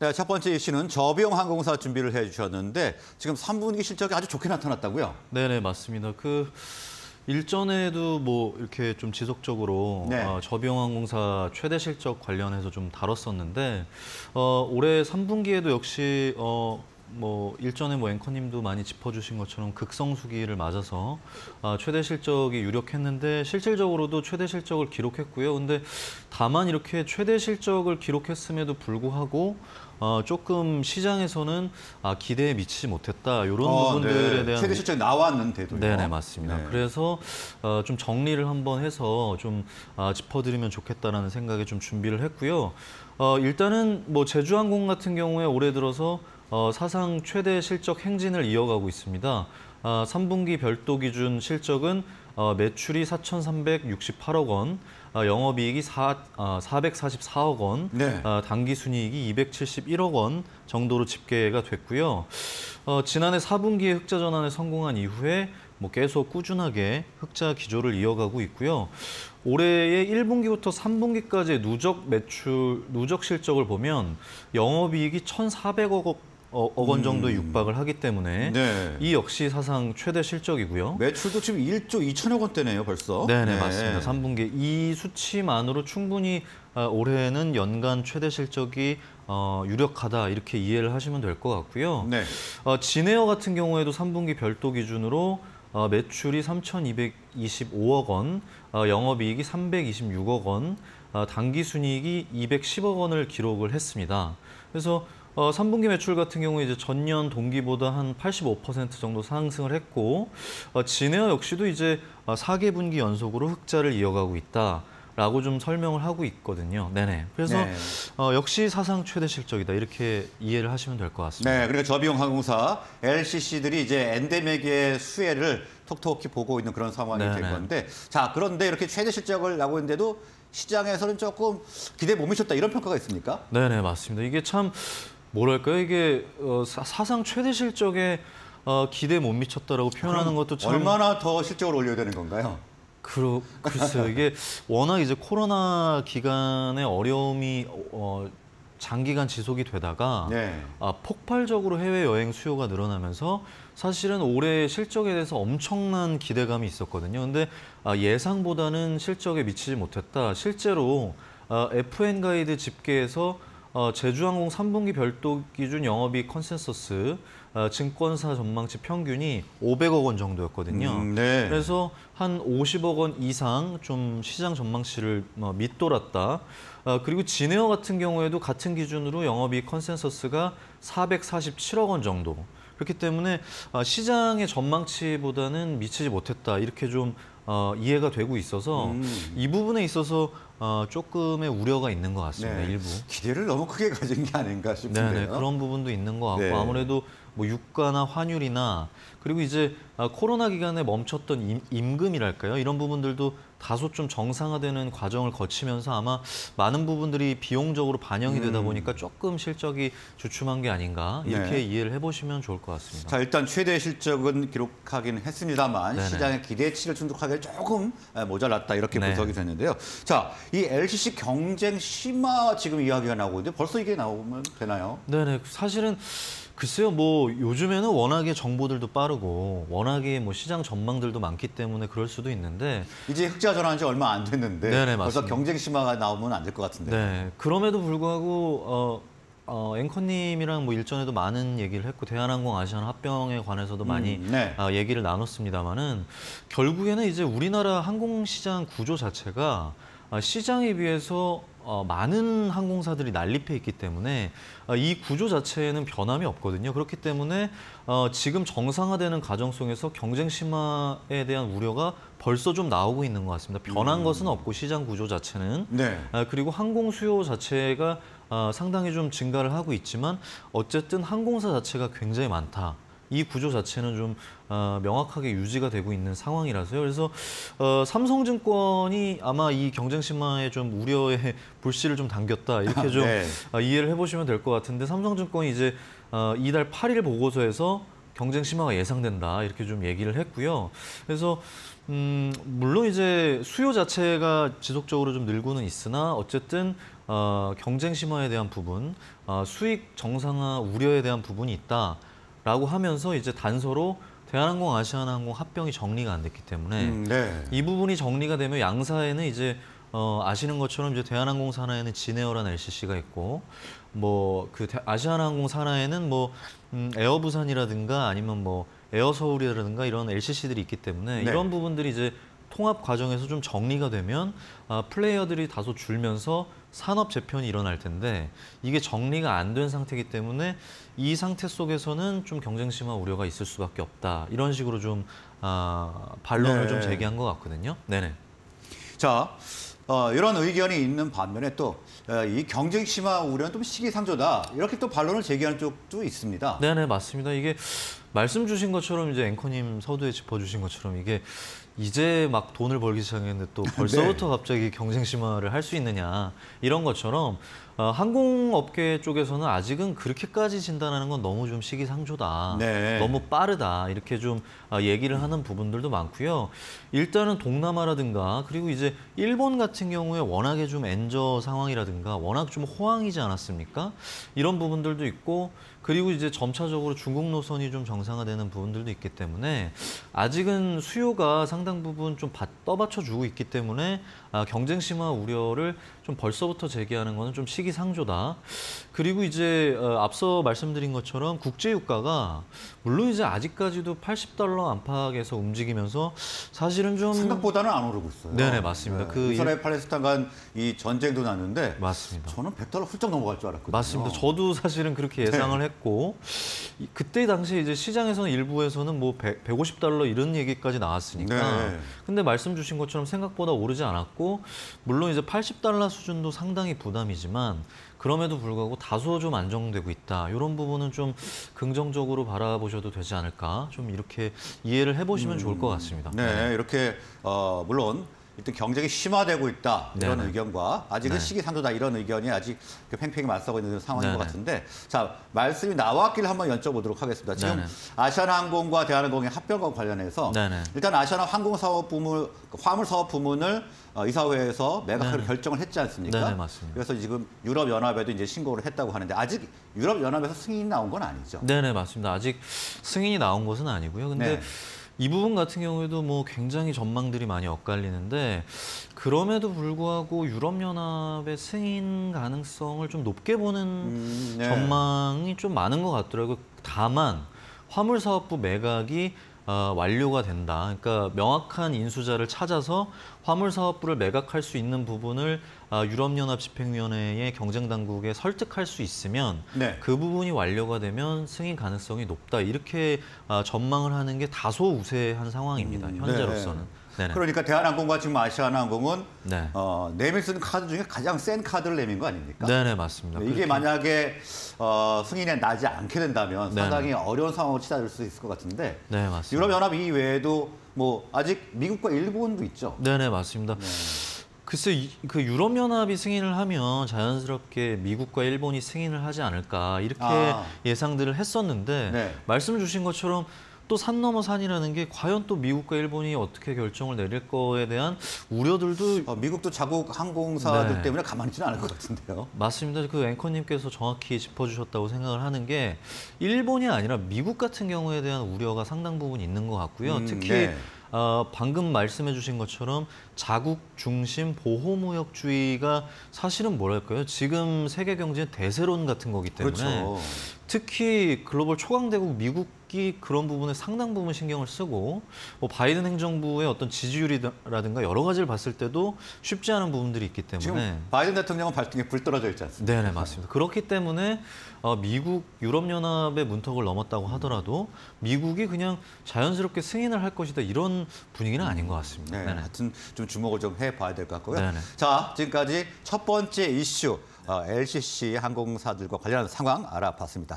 네, 첫 번째 이슈는 저비용 항공사 준비를 해주셨는데 지금 3분기 실적이 아주 좋게 나타났다고요? 네네 맞습니다. 그 일전에도 뭐 이렇게 좀 지속적으로 네. 어, 저비용 항공사 최대 실적 관련해서 좀 다뤘었는데 어, 올해 3분기에도 역시 어, 뭐 일전에 뭐 앵커님도 많이 짚어주신 것처럼 극성수기를 맞아서 아, 최대 실적이 유력했는데 실질적으로도 최대 실적을 기록했고요. 근데 다만 이렇게 최대 실적을 기록했음에도 불구하고 어, 조금 시장에서는 아, 기대에 미치지 못했다 이런 어, 부분들에 네. 대한 최대 실적이 나왔는데도요. 네네 맞습니다. 네. 그래서 어, 좀 정리를 한번 해서 좀 아, 짚어드리면 좋겠다라는 생각에 좀 준비를 했고요. 어, 일단은 뭐 제주항공 같은 경우에 올해 들어서 어, 사상 최대 실적 행진을 이어가고 있습니다. 아, 3분기 별도 기준 실적은 어, 매출이 4,368억 원, 아, 영업이익이 4, 아, 444억 원, 네. 아, 당기순이익이 271억 원 정도로 집계가 됐고요. 어, 지난해 4분기에 흑자 전환에 성공한 이후에 뭐 계속 꾸준하게 흑자 기조를 이어가고 있고요. 올해의 1분기부터 3분기까지의 누적 매출, 누적 실적을 보면 영업이익이 1,400억 어, 원 정도에 육박을 하기 때문에 음. 네. 이 역시 사상 최대 실적이고요. 매출도 지금 1조 2천억 원대네요, 벌써. 네네 맞습니다. 3분기 이 수치만으로 충분히 아, 올해는 연간 최대 실적이 어, 유력하다 이렇게 이해를 하시면 될 것 같고요. 네. 어, 진에어 같은 경우에도 3분기 별도 기준으로 어, 매출이 3,225억 원, 어, 영업이익이 326억 원, 어, 당기순이익이 210억 원을 기록을 했습니다. 그래서 어, 3분기 매출 같은 경우에 이제 전년 동기보다 한 85% 정도 상승을 했고 어, 진에어 역시도 이제 어, 4개 분기 연속으로 흑자를 이어가고 있다. 라고 좀 설명을 하고 있거든요. 네네. 그래서 네. 어, 역시 사상 최대 실적이다 이렇게 이해를 하시면 될 것 같습니다. 네, 그러니까 저비용 항공사 LCC들이 이제 엔데믹의 수혜를 톡톡히 보고 있는 그런 상황이 네, 될 네. 건데, 자 그런데 이렇게 최대 실적을 나고 있는데도 시장에서는 조금 기대 못 미쳤다 이런 평가가 있습니까? 네네 맞습니다. 이게 참 뭐랄까요 이게 어, 사, 사상 최대 실적에 어, 기대 못 미쳤다라고 표현하는 것도 참 얼마나 더 실적을 올려야 되는 건가요? 그러, 글쎄요 이게 워낙 이제 코로나 기간의 어려움이 어, 장기간 지속이 되다가 네. 아, 폭발적으로 해외 여행 수요가 늘어나면서 사실은 올해 실적에 대해서 엄청난 기대감이 있었거든요. 근데 아, 예상보다는 실적에 미치지 못했다. 실제로 아, FN 가이드 집계에서 어, 제주항공 3분기 별도 기준 영업이익 컨센서스 아, 증권사 전망치 평균이 500억 원 정도였거든요. 음, 네. 그래서 한 50억 원 이상 좀 시장 전망치를 뭐 밑돌았다. 어, 그리고 진에어 같은 경우에도 같은 기준으로 영업이익 consensus가 447억 원 정도. 그렇기 때문에 어, 시장의 전망치보다는 미치지 못했다. 이렇게 좀 어, 이해가 되고 있어서 음. 이 부분에 있어서 어, 조금의 우려가 있는 것 같습니다. 네. 일부. 기대를 너무 크게 가진 게 아닌가 싶은데요. 네네 그런 부분도 있는 것 같고 네. 아무래도 뭐 유가나 환율이나 그리고 이제 아, 코로나 기간에 멈췄던 임, 임금이랄까요 이런 부분들도 다소 좀 정상화되는 과정을 거치면서 아마 많은 부분들이 비용적으로 반영이 되다 보니까 조금 실적이 주춤한 게 아닌가 이렇게 음. 네. 이해를 해보시면 좋을 것 같습니다. 자 일단 최대 실적은 기록하긴 했습니다만 네네. 시장의 기대치를 충족하기 조금 모자랐다 이렇게 네. 분석이 됐는데요. 자이 LCC 경쟁 심화 지금 이야기가 나오고 있는데 벌써 이게 나오면 되나요? 네네 사실은 글쎄요 뭐 요즘에는 워낙에 정보들도 빠르고 워낙에 뭐 시장 전망들도 많기 때문에 그럴 수도 있는데 이제 흑자 전환한 지 얼마 안 됐는데 네네, 벌써. 경쟁 심화가 나오면 안 될 것 같은데. 네. 그럼에도 불구하고 어, 어, 앵커님이랑 뭐 일전에도 많은 얘기를 했고 대한항공 아시아나 합병에 관해서도 많이 음, 네. 아, 얘기를 나눴습니다만은 결국에는 이제 우리나라 항공 시장 구조 자체가 아, 시장에 비해서 어, 많은 항공사들이 난립해 있기 때문에 아, 이 구조 자체에는 변함이 없거든요. 그렇기 때문에 어, 지금 정상화되는 과정 속에서 경쟁 심화에 대한 우려가 벌써 좀 나오고 있는 것 같습니다. 변한 것은 없고 시장 구조 자체는 네. 아, 그리고 항공 수요 자체가 아, 상당히 좀 증가를 하고 있지만 어쨌든 항공사 자체가 굉장히 많다. 이 구조 자체는 좀 어, 명확하게 유지가 되고 있는 상황이라서요. 그래서 어, 삼성증권이 아마 이 경쟁 심화에 좀 우려의 불씨를 좀 당겼다 이렇게 좀 네. 아, 이해를 해보시면 될 것 같은데 삼성증권이 이제 어, 이달 8일 보고서에서 경쟁 심화가 예상된다 이렇게 좀 얘기를 했고요. 그래서 음, 물론 이제 수요 자체가 지속적으로 좀 늘고는 있으나 어쨌든 어, 경쟁 심화에 대한 부분, 어, 수익 정상화 우려에 대한 부분이 있다 라고 하면서 이제 단서로 대한항공, 아시아나항공 합병이 정리가 안 됐기 때문에 음, 네. 이 부분이 정리가 되면 양사에는 이제 어, 아시는 것처럼 이제 대한항공 산하에는 진에어라는 LCC가 있고 뭐 그 아시아나항공 산하에는 뭐 음, 에어부산이라든가 아니면 뭐 에어서울이라든가 이런 LCC들이 있기 때문에 네. 이런 부분들이 이제 통합 과정에서 좀 정리가 되면 아, 플레이어들이 다소 줄면서 산업 재편이 일어날 텐데 이게 정리가 안 된 상태이기 때문에 이 상태 속에서는 좀 경쟁 심화 우려가 있을 수밖에 없다 이런 식으로 좀 아, 반론을 네. 좀 제기한 것 같거든요. 네네. 자, 어, 이런 의견이 있는 반면에 또 이 경쟁 심화 우려는 좀 시기상조다 이렇게 또 반론을 제기하는 쪽도 있습니다. 네네 맞습니다. 이게 말씀 주신 것처럼 이제 앵커님 서두에 짚어주신 것처럼 이게 이제 막 돈을 벌기 시작했는데 또 벌써부터 갑자기 경쟁 심화를 할 수 있느냐 이런 것처럼 어, 항공업계 쪽에서는 아직은 그렇게까지 진단하는 건 너무 좀 시기상조다. 네. 너무 빠르다 이렇게 좀 아, 얘기를 하는 부분들도 많고요. 일단은 동남아라든가 그리고 이제 일본 같은 경우에 워낙에 좀 엔저 상황이라든가 워낙 좀 호황이지 않았습니까? 이런 부분들도 있고 그리고 이제 점차적으로 중국 노선이 좀 정상화되는 부분들도 있기 때문에 아직은 수요가 상당 부분 좀 받- 떠받쳐 주고 있기 때문에 아, 경쟁 심화 우려를 좀 벌써부터 제기하는 거는 좀 시기 상조다. 그리고 이제 어, 앞서 말씀드린 것처럼 국제 유가가 물론 이제 아직까지도 80달러 안팎에서 움직이면서 사실은 좀 생각보다는 안 오르고 있어요. 네네, 맞습니다. 그 이스라엘 팔레스타인 간 이 전쟁도 났는데 맞습니다. 저는 100달러 훌쩍 넘어갈 줄 알았거든요. 맞습니다. 저도 사실은 그렇게 예상을 했고 이- 그때 당시에 이제 시장에서는 일부에서는 뭐 100, 150달러 이런 얘기까지 나왔으니까. 네. 근데 말씀 주신 것처럼 생각보다 오르지 않았고 물론 이제 80달러 수준도 상당히 부담이지만 그럼에도 불구하고 다소 좀 안정되고 있다. 이런 부분은 좀 긍정적으로 바라보셔도 되지 않을까. 좀 이렇게 이해를 해보시면 좋을 것 같습니다. 네, 이렇게 어, 물론 일단 경쟁이 심화되고 있다 이런 네네. 의견과 아직은 네. 시기상조다 이런 의견이 아직 그 팽팽히 맞서고 있는 상황인 것 네네. 같은데 자 말씀이 나왔길 한번 여쭤보도록 하겠습니다. 지금 네네. 아시아나항공과 대한항공의 합병과 관련해서 네네. 일단 아시아나 항공사업 부문 화물 사업 부문을 어, 이사회에서 매각하기로 네네. 결정을 했지 않습니까? 네네, 맞습니다. 그래서 지금 유럽 연합에도 이제 신고를 했다고 하는데 아직 유럽 연합에서 승인이 나온 건 아니죠. 네네 맞습니다. 아직 승인이 나온 것은 아니고요. 근데 네. 이 부분 같은 경우에도 뭐 굉장히 전망들이 많이 엇갈리는데 그럼에도 불구하고 유럽연합의 승인 가능성을 좀 높게 보는 음, 네. 전망이 좀 많은 것 같더라고요. 다만 화물사업부 매각이 어, 완료가 된다. 그러니까 명확한 인수자를 찾아서 화물사업부를 매각할 수 있는 부분을 아, 유럽연합 집행위원회의 경쟁당국에 설득할 수 있으면 네. 그 부분이 완료가 되면 승인 가능성이 높다. 이렇게 아, 전망을 하는 게 다소 우세한 상황입니다. 음, 현재로서는. 네 네. 그러니까 대한항공과 지금 아시아나항공은 네. 어, 내밀 쓰는 카드 중에 가장 센 카드를 내민 거 아닙니까? 네네 맞습니다. 네, 이게 그렇게- 만약에 어, 승인에 나지 않게 된다면 네네. 상당히 어려운 상황으로 치닫을 수 있을 것 같은데 네 맞습니다. 유럽연합 이외에도 뭐 아직 미국과 일본도 있죠. 네네 맞습니다. 글쎄 이- 그 유럽연합이 승인을 하면 자연스럽게 미국과 일본이 승인을 하지 않을까 이렇게 아. 예상들을 했었는데 네. 말씀 주신 것처럼 또 산 넘어 산이라는 게 과연 또 미국과 일본이 어떻게 결정을 내릴 거에 대한 우려들도 어, 미국도 자국 항공사들 네. 때문에 가만히 있지는 않을 것 같은데요. 맞습니다. 그 앵커님께서 정확히 짚어주셨다고 생각을 하는 게 일본이 아니라 미국 같은 경우에 대한 우려가 상당 부분 있는 것 같고요. 음, 특히 네. 어, 방금 말씀해 주신 것처럼 자국 중심 보호무역주의가 사실은 뭐랄까요? 지금 세계 경제의 대세론 같은 거기 때문에 그렇죠. 특히 글로벌 초강대국 미국이 그런 부분에 상당 부분 신경을 쓰고 뭐 바이든 행정부의 어떤 지지율이라든가 여러 가지를 봤을 때도 쉽지 않은 부분들이 있기 때문에 지금 바이든 대통령은 발등에 불 떨어져 있지 않습니까? 네네 맞습니다. 그렇기 때문에 어, 미국 유럽연합의 문턱을 넘었다고 하더라도 미국이 그냥 자연스럽게 승인을 할 것이다 이런 분위기는 아닌 것 같습니다. 네. 하여튼 좀 주목을 좀 해봐야 될 것 같고요. 네네. 자, 지금까지 첫 번째 이슈 어, LCC 항공사들과 관련한 상황 알아봤습니다.